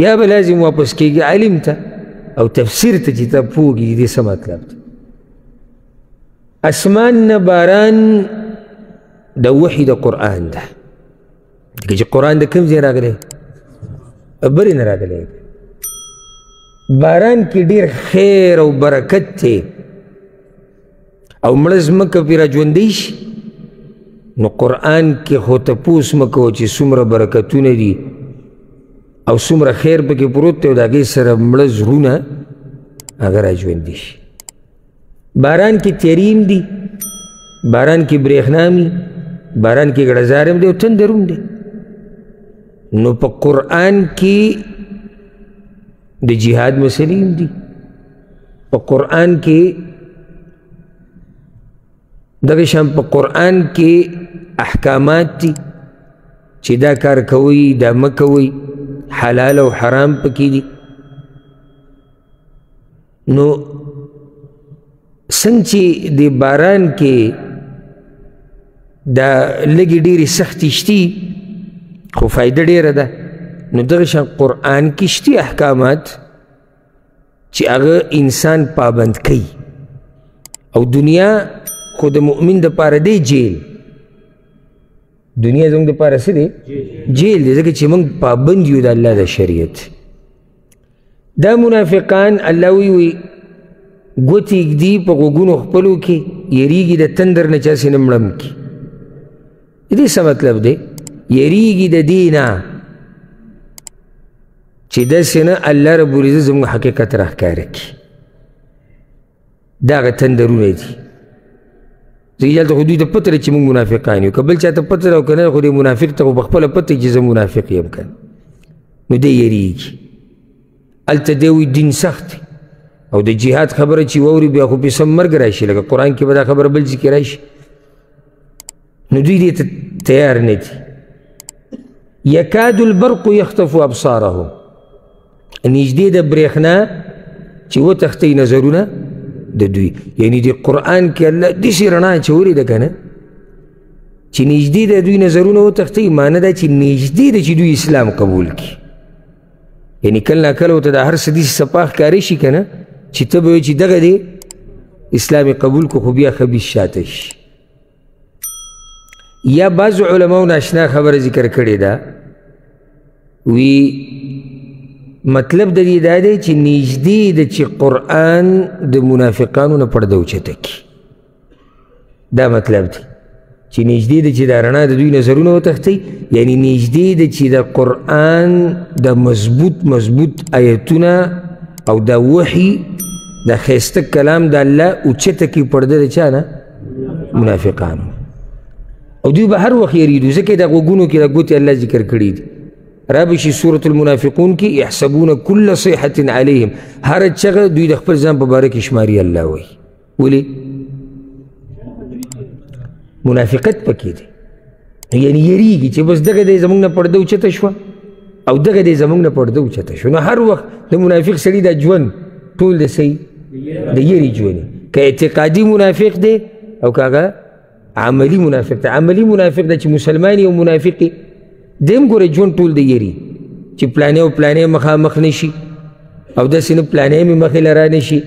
بیا به لازم واپس کېږي عالم ته او تفسیر ته چې ته پوهږي دې څه مطلب دی اسمان نه باران د وحي د قرآن ده ځکه چې قرآن د کوم ځای راغلی برې نه راغلی باران کې ډېر خیر او برکت دی او مړه ځمکه پرې را ژوندی شي نو قرآن کې خو تپوس مه کوه چې څومره برکتونه دي او څومره خیر پکې پروت دی او د هغې سره مړه زړونه هغه را ژوندي شي باران کې تیریم دي باران کې برېښنا مي باران کې ګړزار هم دی او تندر هم دی نو په قرآن کې د جهاد مسلې هم دي په قرآن کې دغه شان په قرآن کې احکامات دي چې دا کار کوي دا مه کوي حلال او حرام پکې دي نو څنګه چې د باران کې دا لږې ډېرې سختې شتي خو فایده ډېره ده نو دغه شان قرآن کې شتي احکامات چې هغه انسان پابند کوي او دنیا خو د مؤمن دپاره دی جیل دنیا زموږ دپاره څه دی جیل دی ځکه چې موږ پابند یو د الله د شریعت دا منافقان الله وی وی ګوتې ږدي په غوږونو خپلو کې یریږي د تندر نه چا سې نه مړم کي دې څه مطلب دی یریږي د دې نه چې داسې نه الله رب العزت زموږ حقیقت راښکاره کړي دا هغه تندرونه دي ځکه هلته خو دوی ته پته ده چې موږ منافقان یو که بل چا ته پته ده او که نه خو دې منافق ته خو په خپله پته چې زه منافق یم که نو دی یریږي هلته دی وایي دین سخت دی او د جهاد خبره چې واوري بیا خو پې سم مرګ راشي لکه قرآن کې به دا خبره بل ځای کې راشي نو دوی دې ته تیار نه دي یکاد البرق یخطف ابصارهم نږدې د برېښنا چې وتښتوي نظرونه د دوی یعنی د قرآن کې الله داسې رڼا اچولې ده که نه چې نږدې د دوی نظرونه وتښتوي معنی دا چې نږدې ده چې دوی اسلام قبول کړي یعنی کله نا کله ورته دا هر څه داسې صفا ښکاره شي که نه چې ته به چې دغه دی اسلام قبول کو خو بیا خبیث شاته شي یا بعض علماو ناشنا خبره ذکر کړې ده وی مطلب د دې دا دی چې نږدې د چې قرآن د منافقانو نه پرده اوچته کړي دا مطلب دی چې نږدې د چې دا رڼا د دوی نظرونه وتښتي یعنی نږدې د چې د قرآن د مضبوط مضبوط آیتونه او د وحي د ښایسته کلام د الله اوچته کړي پرده د چا نه منافقانو او دوی به هر وخت یریدو ځکه د غوږونو کې د ګوتې الله ذکر کړي دي رابشي سورة المنافقون کې یحسبون کل صیحة علیهم هر چغه دوی د خپل ځان په باره کې شماري الله وایي ولې منافقت پکې دی یعنی یریږي چې بس دغه دی زمونږ نه پرده اوچته شوه او دغه دی زمونږ نه پرده اوچته شوه نو هر وخت د منافق سړي دا ژوند ټول د څه د یری ژوند که اعتقادي منافق دی او که هغه عملی منافق دی عملی منافق دی چې مسلمان یو منافق دی هم ګوره ژوند ټول د یری چې پلانې او پلانې مخامخ نه شي او د سینه پلانې می مخې لرانه شي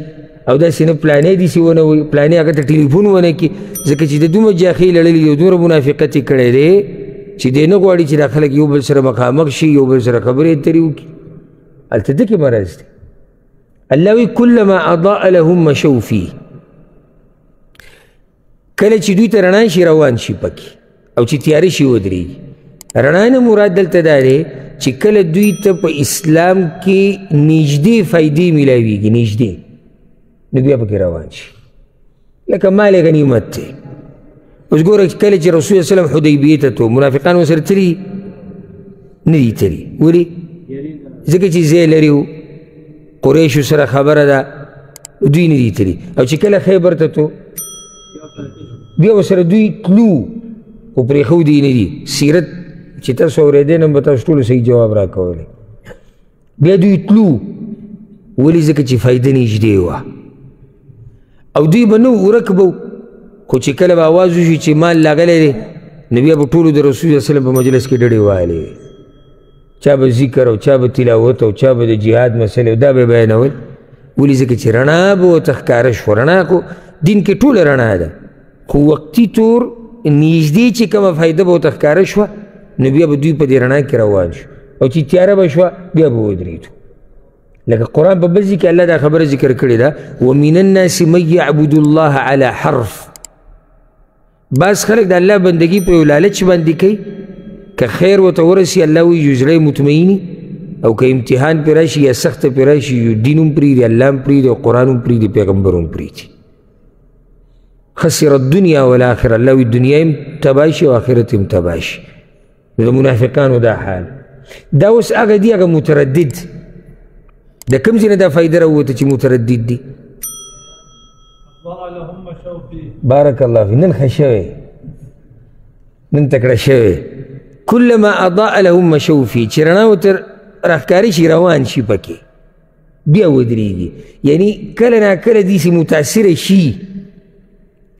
او د سینه پلانې دي سیونه وي پلانې هغه ته ټلیفون ونه کی ځکه چې د دومره جاخې لړلې یو دومره منافقت کړي دي چې دې نه غواړي چې دا خلک یو بل سره مخامخ شي یو بل سره خبرې اترې وکړي هلته دکې مرض دی الله وی کلما اضاء لهم مشو فيه کله چې دوی ته رڼا شي روان شي پکې او چې تیارې شي ودرېږي رڼا نه مراد دلته دا دی چې کله دوی ته په اسلام کې نږدې فایدې میلاویږي نږدې نو بیا پکې روان شي لکه مال غنیمت دی اوس ګوره کله چې رسول الله وسلم حدیبیې ته تو منافقان ورسره تلي نه دي تلي ولې ځکه چې ځای لري و قریشو سره خبره ده دوی نه دي تلي او چې کله خیبر ته تو بیا سره دوی تلو او پرې خو دی نه دي سیرت چې تاسو اورېدې نو به تاسو ټول صحیح جواب راکولې بیا دوی تلو ولې ځکه چې فایده نږدې وه او دوی به نه ورک به خو چې کله به اواز وشي چې مال لغلی دی نو بیا به ټولو د رسول صلی الله علیه وسلم په مجلس کې ډډې وهلې چا به ذکر او چا به تلاوت او چا به د جهاد مسلې او دا به بیانول ولې ځکه چې رڼا به ورته ښکاره شو رڼا خو دین کې ټوله رڼا ده خو وقتي تور نږدې چې کومه فایده به ورته ښکاره شوه نو بیا به دوی په دې رڼا کې روان شو او چې تیاره به شوه بیا به ودرېدو لکه قرآن په بل ځای کې الله دا خبره ذکر کړې ده ومن الناس من یعبد الله علی حرف بعض خلک د الله بندگی په یو لالچ باندې کوي که خیر ورته ورسي الله وایي یو زړه مطمئني او که امتحان پرې راشي یا سخته پرې راشي یو دین هم پرېږدي الله هم پرېږدي او قرآن هم پرېږدي پیغمبر هم پرېږدي خسر الدنیا والآخره الله وایي دنیا هم تباه شي او آخرت هم تباه شي د منافقانو دا حال دا اوس هغه دي هغه متردد د کوم ځای نه دا فایده راووته چې متردد دي بارک الله فی نن ښه شوی نن تکړه شوی کلما اضاء لهم مشو فی چې رڼا ورته راښکاري شي روان شي پکې بیا ودرېږي یعنی کله ناکله داسې متاثره شي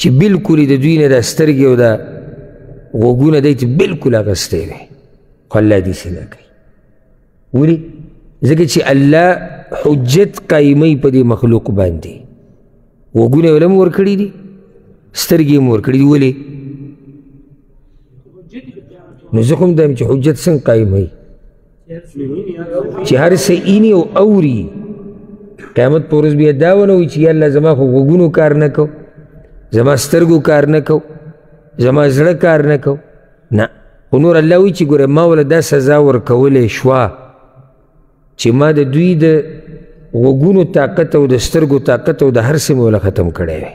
چې بلکل د دوی نه دا سترګې او دا غوږونه دی چې بلکل اخیستی وي خو الله داسې نه کوي ولې ځکه چې الله حجت قایموي په دې مخلوق باندې غوږونه یې ولم ورکړي دي سترګې یې هم ورکړي دي ولې نو زه خو هم دا چې حجت څنګه قایموي چې هر څه اینی او اوري قیامت پر ورځ بیا دا ونه وي چې یا الله زما خو غوږونو کار نه کو زما سترګو کار نه کو زما زړه کار نه کو نه خو نور الله وایي چې ګوره ما وله دا سزا ورکولی شوه چې ما د دوی د غوږونو طاقت او د سترګو طاقت او د هر څه مې وله ختم کړی وی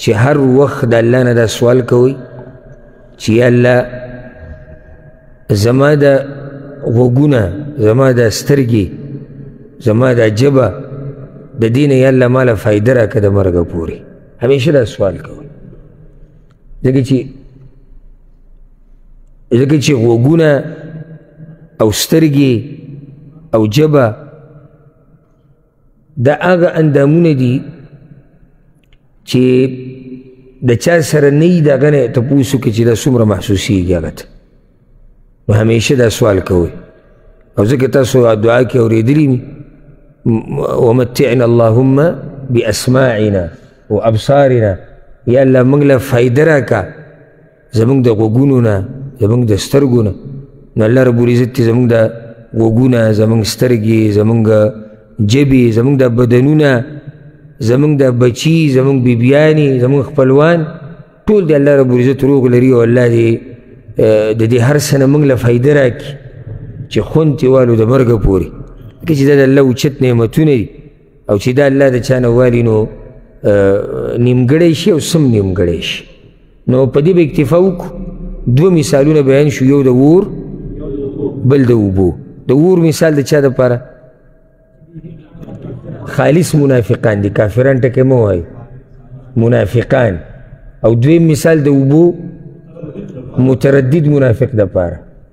چې هر وخت د الله نه دا سوال کوئ چې الله زما د غوږونه زما د سترګې زما د ژبه د دې نه یا الله ماله فایده راکړه د مرګه پورې همیشه دا سوال کوئ ځکه چې ځکه چې غوږونه او سترګې او ژبه دا هغه اندامونه دي چې د چا سره نه وي د هغه نه تپوس وکړي چې دا څومره محسوسېږي هغه ته نو همیشه دا سوال کوئ او ځکه تاسو دعا کې اورېدلي مي ومتعنا اللهم بأسماعنا وأبصارنا یا الله موږ له فایده راکړه زمونږ د غوږونو نه زمونږ د سترګو نه نو الله رب العزت چې زمونږ د غوږونه زمونږ سترګې زمونږ ژبې زمونږ د بدنونه زمونږ د بچي زمونږ بیبیانې زمونږ خپلوان ټول د الله رب العزت روغ لري او الله دې د دې هر څه نه موږ له فایده راکړي چې خوند ترې والو د مرګه پورې ځکه چې دا د الله اوچت نعمتونه دي او چې دا الله د چا نه والي نو نیمګړی شي او سم نیمګړی شي نو په دې به اکتفا وکړو دوه مثالونه بیان شو یو د اور بل د اوبو د اور مثال د چا دپاره خالص منافقان دي کافران ټکی مه وایي منافقان او دویم مثال د اوبو متردد منافق دپاره